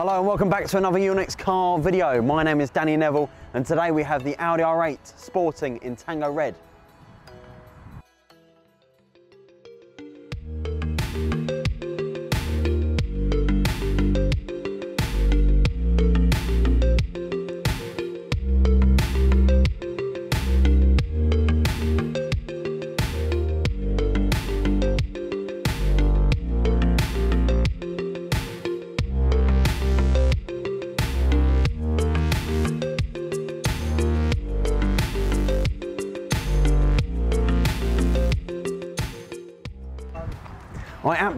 Hello and welcome back to another Your Next Car video. My name is Danny Nevill and today we have the Audi R8 Sporting in Tango Red.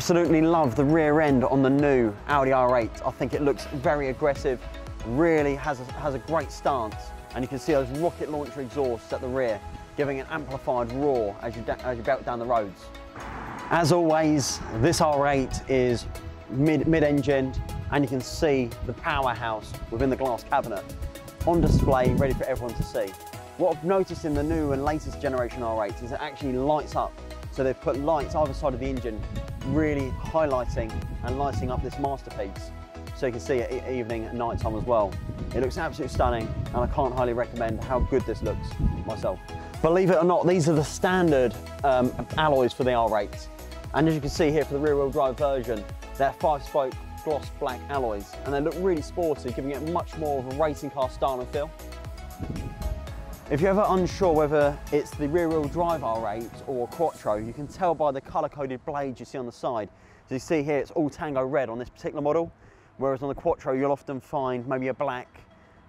Absolutely love the rear end on the new Audi R8. I think it looks very aggressive, really has a, has a great stance, and you can see those rocket launcher exhausts at the rear, giving an amplified roar as you, as you belt down the roads. As always, this R8 is mid, mid-engined, and you can see the powerhouse within the glass cabinet on display, ready for everyone to see. What I've noticed in the new and latest generation R8 is it actually lights up. So they've put lights either side of the engine really highlighting and lighting up this masterpiece so you can see it evening and night time as well. It looks absolutely stunning and I can't highly recommend how good this looks myself. Believe it or not, these are the standard um, alloys for the R8. And as you can see here for the rear wheel drive version, they're five spoke gloss black alloys and they look really sporty, giving it much more of a racing car style and feel. If you're ever unsure whether it's the rear wheel drive R8 or Quattro, you can tell by the colour coded blades you see on the side. As you see here, it's all tango red on this particular model, whereas on the Quattro, you'll often find maybe a black,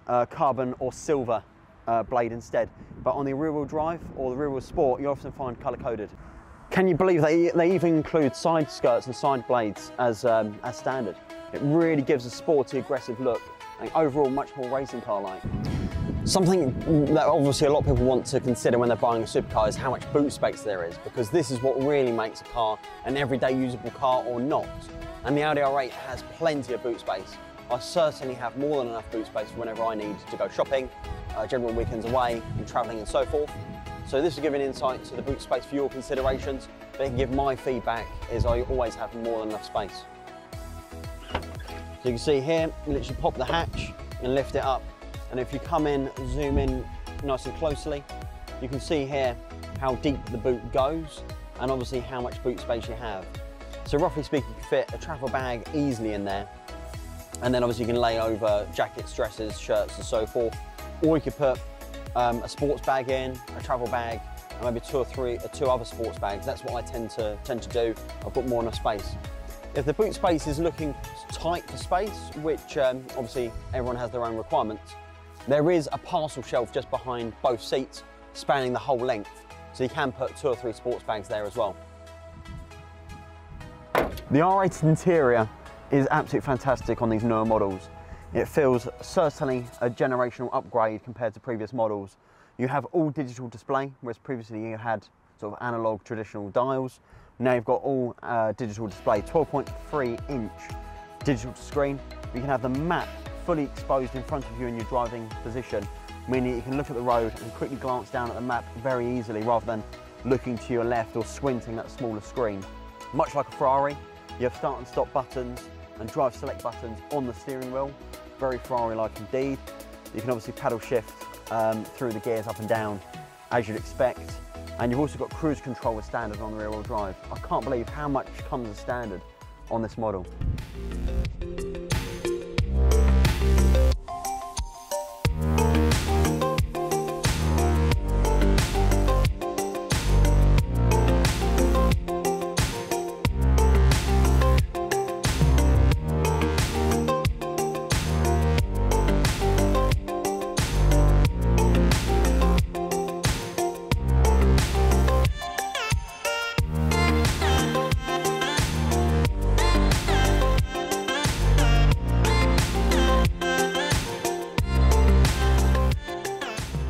uh, carbon or silver uh, blade instead. But on the rear wheel drive or the rear wheel sport, you'll often find colour coded. Can you believe they, they even include side skirts and side blades as, um, as standard? It really gives a sporty, aggressive look and overall much more racing car-like. Something that obviously a lot of people want to consider when they're buying a supercar is how much boot space there is, because this is what really makes a car an everyday usable car or not. And the Audi R8 has plenty of boot space. I certainly have more than enough boot space whenever I need to go shopping, uh, general weekends away, and travelling and so forth. So this will give an insight to the boot space for your considerations, but I can give my feedback is I always have more than enough space. So you can see here, you literally pop the hatch and lift it up and if you come in, zoom in nice and closely, you can see here how deep the boot goes and obviously how much boot space you have. So roughly speaking, you can fit a travel bag easily in there. And then obviously you can lay over jackets, dresses, shirts and so forth. Or you could put um, a sports bag in, a travel bag, and maybe two or three, or uh, two other sports bags. That's what I tend to, tend to do. I've got more enough space. If the boot space is looking tight for space, which um, obviously everyone has their own requirements, there is a parcel shelf just behind both seats, spanning the whole length, so you can put two or three sports bags there as well. The R8 interior is absolutely fantastic on these newer models. It feels certainly a generational upgrade compared to previous models. You have all digital display, whereas previously you had sort of analog traditional dials. Now you've got all uh, digital display, 12.3 inch digital screen. You can have the map fully exposed in front of you in your driving position, meaning you can look at the road and quickly glance down at the map very easily rather than looking to your left or squinting that smaller screen. Much like a Ferrari, you have start and stop buttons and drive select buttons on the steering wheel, very Ferrari-like indeed. You can obviously paddle shift um, through the gears up and down as you'd expect. And you've also got cruise control as standard on the rear wheel drive. I can't believe how much comes as standard on this model.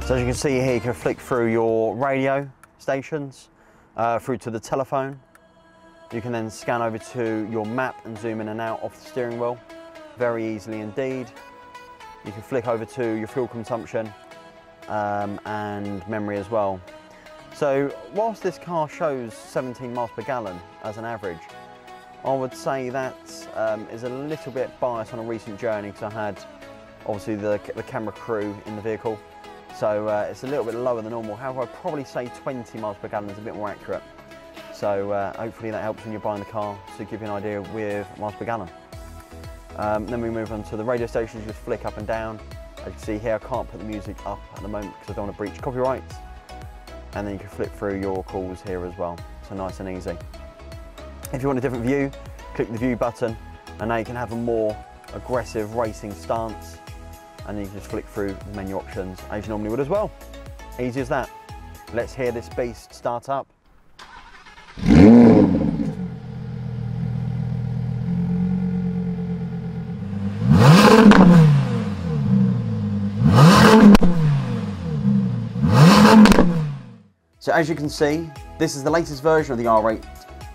So as you can see here, you can flick through your radio stations, uh, through to the telephone. You can then scan over to your map and zoom in and out off the steering wheel, very easily indeed. You can flick over to your fuel consumption um, and memory as well. So whilst this car shows 17 miles per gallon as an average, I would say that um, is a little bit biased on a recent journey because I had obviously the, the camera crew in the vehicle. So uh, it's a little bit lower than normal. However, I'd probably say 20 miles per gallon is a bit more accurate. So uh, hopefully that helps when you're buying the car to give you an idea with miles per gallon. Um, then we move on to the radio stations, just flick up and down. As you can see here, I can't put the music up at the moment because I don't want to breach copyrights. And then you can flip through your calls here as well. So nice and easy. If you want a different view, click the view button and now you can have a more aggressive racing stance and then you can just flick through the menu options as you normally would as well. Easy as that. Let's hear this beast start up. So as you can see, this is the latest version of the R8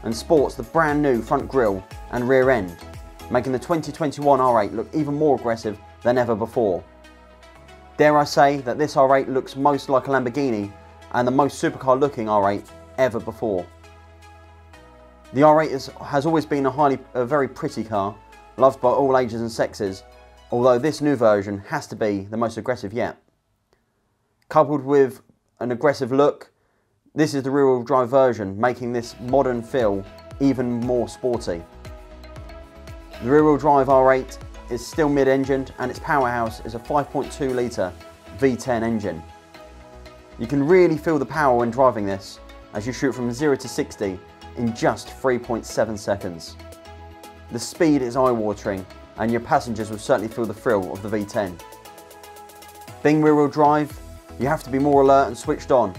and sports the brand new front grille and rear end, making the 2021 R8 look even more aggressive than ever before. Dare I say that this R8 looks most like a Lamborghini and the most supercar looking R8 ever before. The R8 is, has always been a, highly, a very pretty car, loved by all ages and sexes, although this new version has to be the most aggressive yet. Coupled with an aggressive look, this is the rear-wheel drive version, making this modern feel even more sporty. The rear-wheel drive R8 is still mid-engined and its powerhouse is a 5.2 litre V10 engine. You can really feel the power when driving this as you shoot from 0 to 60 in just 3.7 seconds. The speed is eye-watering and your passengers will certainly feel the thrill of the V10. Being rear-wheel drive, you have to be more alert and switched on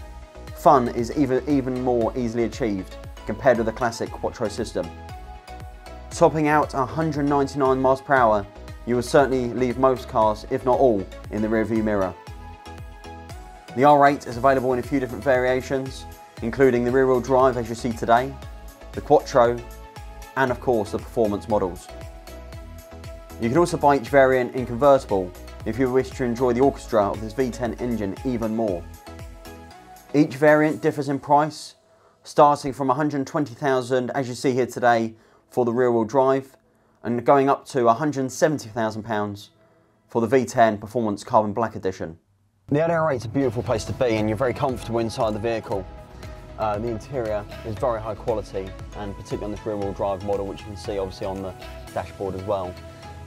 Fun is even, even more easily achieved compared with the classic Quattro system. Topping out 199 miles per hour, you will certainly leave most cars, if not all, in the rearview mirror. The R8 is available in a few different variations, including the rear-wheel drive as you see today, the Quattro, and of course the performance models. You can also buy each variant in convertible if you wish to enjoy the orchestra of this V10 engine even more. Each variant differs in price, starting from 120,000 as you see here today for the rear wheel drive and going up to 170,000 pounds for the V10 Performance Carbon Black Edition. The Audi R8 is a beautiful place to be and you're very comfortable inside the vehicle. Uh, the interior is very high quality and particularly on this rear wheel drive model which you can see obviously on the dashboard as well.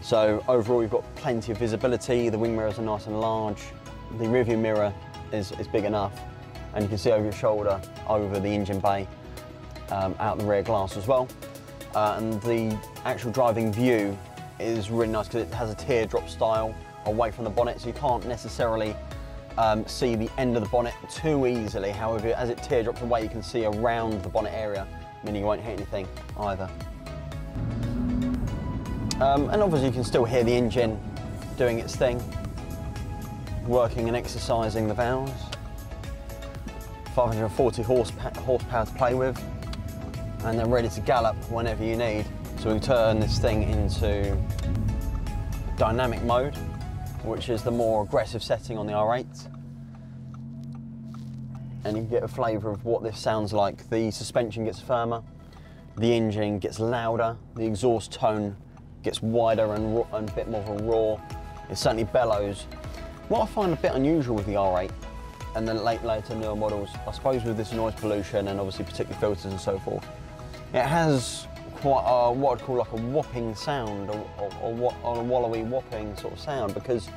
So overall you've got plenty of visibility, the wing mirrors are nice and large, the rear view mirror is, is big enough and you can see over your shoulder, over the engine bay, um, out the rear glass as well. Uh, and the actual driving view is really nice because it has a teardrop style away from the bonnet, so you can't necessarily um, see the end of the bonnet too easily. However, as it teardrops away, you can see around the bonnet area, meaning you won't hit anything either. Um, and obviously you can still hear the engine doing its thing, working and exercising the valves. 540 horsepower to play with and they're ready to gallop whenever you need. So we turn this thing into dynamic mode, which is the more aggressive setting on the R8. And you get a flavour of what this sounds like. The suspension gets firmer, the engine gets louder, the exhaust tone gets wider and, and a bit more of a roar. It certainly bellows. What I find a bit unusual with the R8 and then late later newer models, I suppose with this noise pollution and obviously particular filters and so forth, it has quite a, what I'd call like a whopping sound or, or, or, a wallowy whopping sort of sound because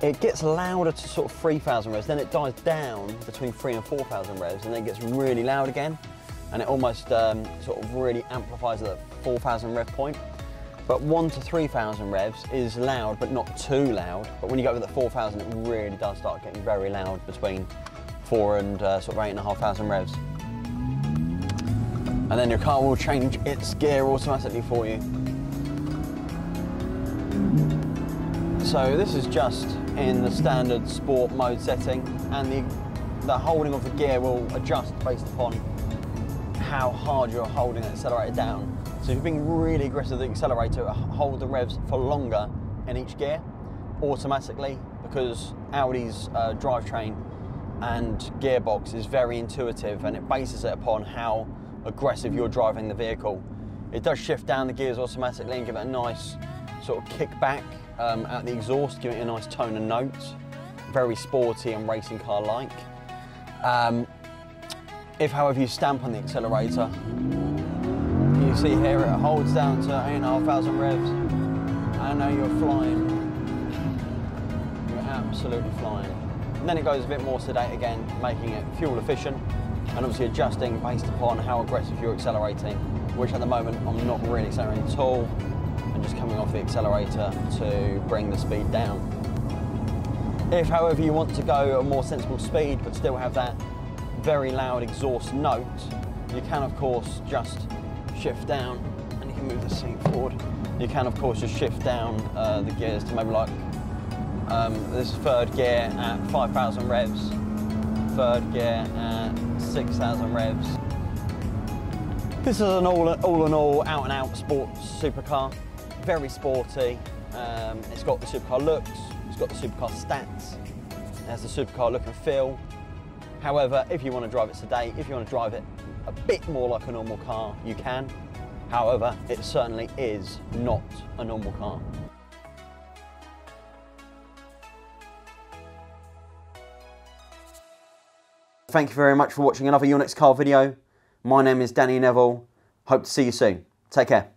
it gets louder to sort of 3,000 revs, then it dies down between 3 and 4,000 revs and then it gets really loud again and it almost um, sort of really amplifies at the 4,000 rev point. But one to 3,000 revs is loud, but not too loud. But when you go over the 4,000, it really does start getting very loud between four and uh, sort of eight and a half thousand revs. And then your car will change its gear automatically for you. So this is just in the standard sport mode setting and the, the holding of the gear will adjust based upon how hard you're holding the accelerator down. So if you're being really aggressive with the accelerator, hold the revs for longer in each gear automatically because Audi's uh, drivetrain and gearbox is very intuitive and it bases it upon how aggressive you're driving the vehicle. It does shift down the gears automatically and give it a nice sort of kickback um, at the exhaust, giving it a nice tone and note. Very sporty and racing car like. Um, if, however, you stamp on the accelerator, you see here it holds down to 8,500 revs. I know you're flying. You're absolutely flying. And then it goes a bit more sedate again, making it fuel efficient and obviously adjusting based upon how aggressive you're accelerating, which at the moment I'm not really accelerating at all. I'm just coming off the accelerator to bring the speed down. If, however, you want to go a more sensible speed but still have that very loud exhaust note, you can of course just shift down and you can move the seat forward. You can of course just shift down uh, the gears to maybe like um, this third gear at 5,000 revs, third gear at 6,000 revs. This is an all, all in all out and out sports supercar, very sporty. Um, it's got the supercar looks, it's got the supercar stats, it has the supercar look and feel. However, if you want to drive it today, if you want to drive it a bit more like a normal car, you can. However, it certainly is not a normal car. Thank you very much for watching another Your Next Car video. My name is Danny Nevill. Hope to see you soon. Take care.